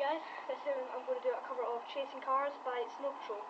guys, this time I'm going to do a cover of Chasing Cars by Snow Patrol.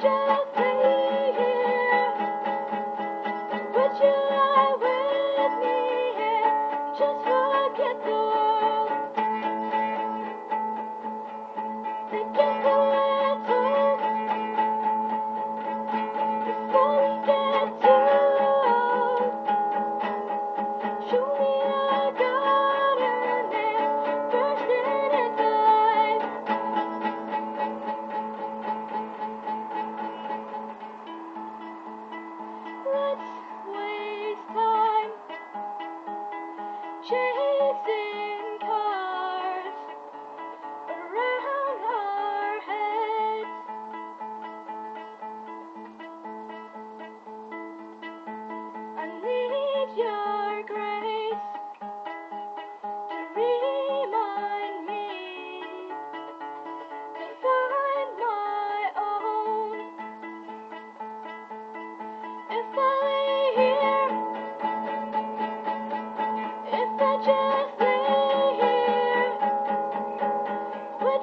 just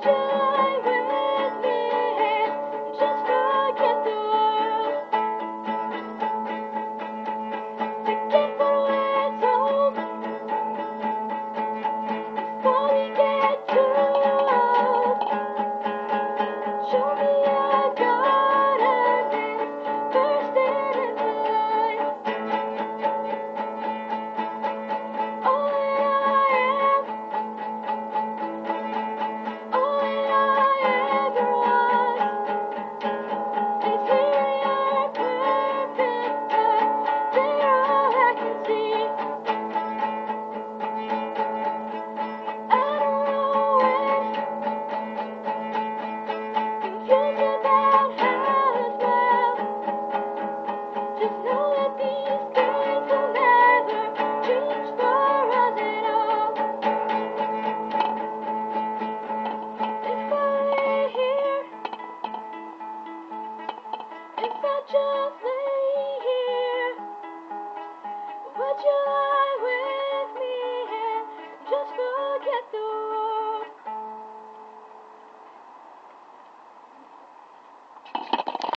Georgia. If I just lay here, would you?